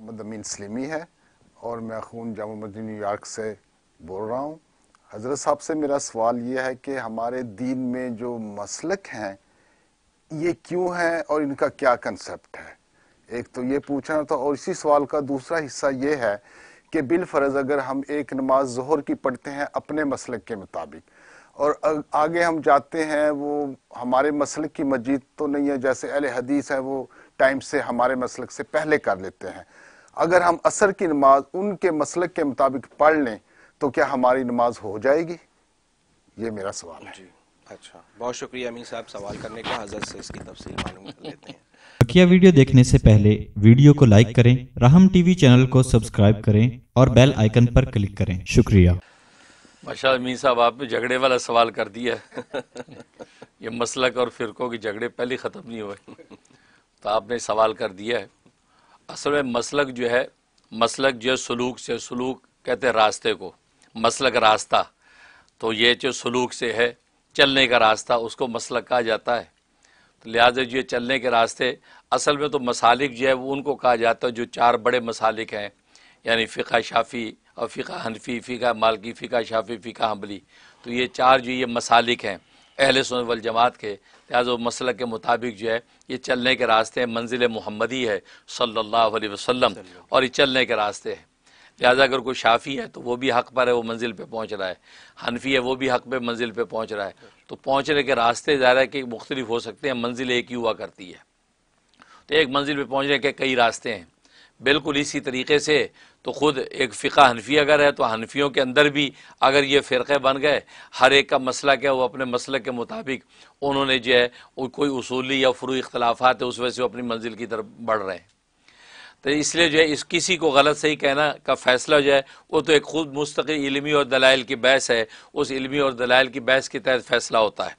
محمد امین سلیمی ہے اور میں خون جامع مسجد نیو یارک سے بول رہا ہوں۔ حضرت صاحب سے میرا سوال یہ ہے کہ ہمارے دین میں جو مسلک ہیں، یہ کیوں ہیں اور ان کا کیا کنسپٹ ہے؟ ایک تو یہ پوچھنا تھا اور اسی سوال کا دوسرا حصہ یہ ہے کہ بالفرض اگر ہم ایک نماز ظہر کی پڑھتے ہیں اپنے مسلک کے مطابق اور آگے ہم جاتے ہیں وہ ہمارے مسلک کی مسجد تو نہیں ہے جیسے اہل حدیث ہے وہ ٹائم سے ہمارے مسلک سے پہلے کر لیتے ہیں۔ اگر ہم اثر کی نماز ان کے مسلک کے مطابق پڑھ لیں تو کیا ہماری نماز ہو جائے گی؟ یہ میرا سوال ہے۔ جی اچھا۔ بہت شکریہ امین صاحب سوال کرنے کا حضرت سے اس کی تفصیل معلوم کر لیتے ہیں۔ بقیہ ویڈیو دیکھنے سے پہلے ویڈیو کو لائک کریں رحم ٹی وی چینل کو سبسکرائب کریں اور بیل آئیکن پر کلک کریں۔ شکریہ۔ ماشاء اللہ امین صاحب، آپ نے جھگڑے والا سوال کر دیا۔ یہ مسلک اور فرقوں کی جھگڑے پہلے ختم نہیں ہوئے۔ تو آپ نے سوال کر دیا ہے۔ اصل میں مسلک جو ہے، مسلک جو ہے سلوک سے، سلوک کہتے ہیں راستے کو۔ مسلک راستہ۔ تو یہ جو سلوک سے ہے، چلنے کا راستہ، اس کو مسلک کہا جاتا ہے۔ تو لہٰذا جو چلنے کے راستے، اصل میں تو مسالک جو ہے، وہ ان کو کہا جاتا ہے جو چار بڑے مسالک ہیں۔ یعنی فقہ شافی اور فقہ حنفی، فقہ مالکی، فقہ شافی فقہ حنبلی۔ تو یہ چار جو یہ مسالک ہیں اہل سن والجماعت کے۔ لہٰذا وہ مسلک کے مطابق جو ہے، یہ چلنے کے راستے ہیں۔ منزل محمدی ہے صلی اللہ علیہ وسلم۔ اور یہ چلنے کے راستے ہیں۔ لہٰذا اگر کوئی شافی ہے تو وہ بھی حق پر ہے، وہ منزل پہ پہنچ رہا ہے۔ حنفی ہے، وہ بھی حق پہ منزل پہ پہنچ رہا ہے۔ تو پہنچنے کے راستے ظاہر ہے کہ مختلف ہو سکتے ہیں، منزل ایک ہی ہوا کرتی ہے۔ تو ایک منزل پہ پہنچنے کے کئی راستے ہیں۔ بالکل اسی طریقے سے تو خود ایک فقہ حنفی اگر ہے تو حنفیوں کے اندر بھی اگر یہ فرقے بن گئے، ہر ایک کا مسئلہ کیا، وہ اپنے مسئلہ کے مطابق انہوں نے جو ہے کوئی اصولی یا فروع اختلافات ہے اس وجہ سے وہ اپنی منزل کی طرف بڑھ رہے ہیں۔ تو اس لیے جو ہے اس کسی کو غلط صحیح کہنا کا فیصلہ جو ہے وہ تو ایک خود مستقل علمی اور دلائل کی بحث ہے، اس علمی اور دلائل کی بحث کے تحت فیصلہ ہوتا ہے۔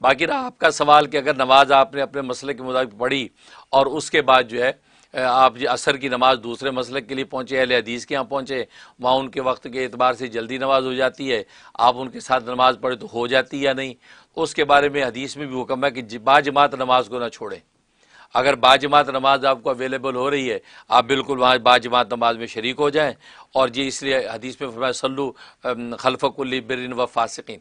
باقی رہا آپ کا سوال کہ اگر نماز آپ نے اپنے مسئلے کے مطابق پڑھی اور اس کے بعد جو ہے آپ جی اثر کی نماز دوسرے مسلک کے لیے پہنچے، اہل حدیث کے یہاں پہنچے، وہاں ان کے وقت کے اعتبار سے جلدی نماز ہو جاتی ہے، آپ ان کے ساتھ نماز پڑھے تو ہو جاتی یا نہیں؟ اس کے بارے میں حدیث میں بھی حکم ہے کہ با جماعت نماز کو نہ چھوڑیں۔ اگر با جماعت نماز آپ کو اویلیبل ہو رہی ہے، آپ بالکل وہاں با جماعت نماز میں شریک ہو جائیں۔ اور جی اس لیے حدیث میں فرمایا سلو خلف کلی برن و فاسقین۔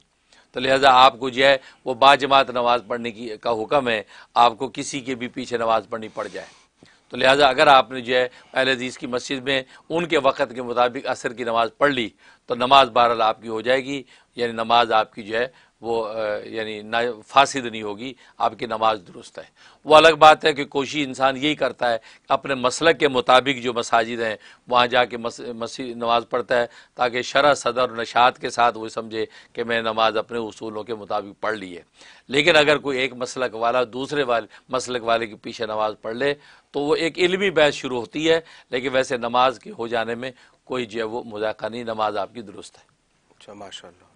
تو لہٰذا آپ کو جو ہے، وہ با جماعت نماز پڑھنے کی، کا حکم ہے، آپ کو کسی کے بھی پیچھے نماز پڑھنی پڑ جائے۔ تو لہٰذا اگر آپ نے جو ہے اہل حدیث کی مسجد میں ان کے وقت کے مطابق عصر کی نماز پڑھ لی، تو نماز بہرحال آپ کی ہو جائے گی یعنی نماز آپ کی جو ہے وہ یعنی نہ فاسد نہیں ہوگی، آپ کی نماز درست ہے۔ وہ الگ بات ہے کہ کوشش انسان یہی کرتا ہے، اپنے مسلک کے مطابق جو مساجد ہیں، وہاں جا کے مسجد، نماز پڑھتا ہے، تاکہ شرح صدر اور نشاط کے ساتھ وہ سمجھے کہ میں نماز اپنے اصولوں کے مطابق پڑھ لی ہے۔ لیکن اگر کوئی ایک مسلک والا دوسرے والے مسلک والے کے پیچھے نماز پڑھ لے، تو وہ ایک علمی بحث شروع ہوتی ہے، لیکن ویسے نماز کے ہو جانے میں کوئی جو ہے وہ مذاکرہ نہیں، نماز آپ کی درست ہے۔ اچھا ماشاء اللہ